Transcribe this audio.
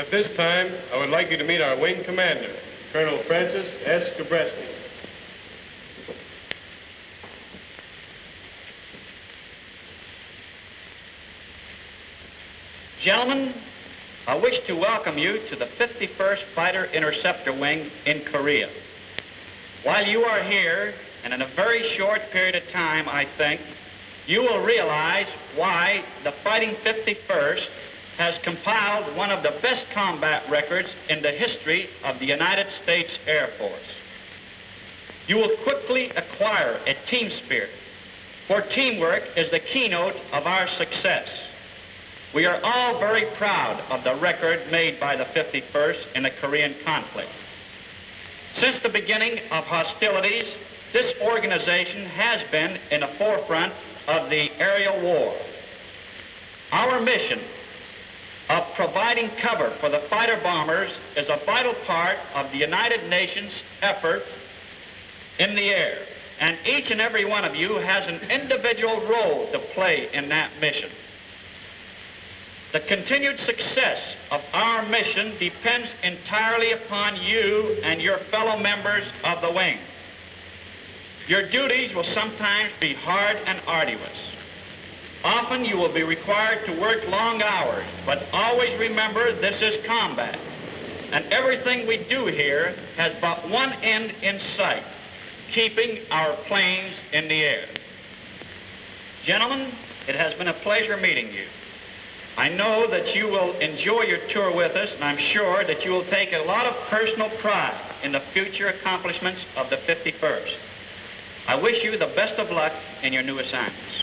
At this time, I would like you to meet our wing commander, Colonel Francis S. Gabreski. Gentlemen, I wish to welcome you to the 51st Fighter Interceptor Wing in Korea. While you are here, and in a very short period of time, I think, you will realize why the Fighting 51st has compiled one of the best combat records in the history of the United States Air Force. You will quickly acquire a team spirit, for teamwork is the keynote of our success. We are all very proud of the record made by the 51st in the Korean conflict. Since the beginning of hostilities, this organization has been in the forefront of the aerial war. Our mission of providing cover for the fighter bombers is a vital part of the United Nations effort in the air. And each and every one of you has an individual role to play in that mission. The continued success of our mission depends entirely upon you and your fellow members of the wing. Your duties will sometimes be hard and arduous. Often you will be required to work long hours, but always remember this is combat. And everything we do here has but one end in sight, keeping our planes in the air. Gentlemen, it has been a pleasure meeting you. I know that you will enjoy your tour with us, and I'm sure that you will take a lot of personal pride in the future accomplishments of the 51st. I wish you the best of luck in your new assignment.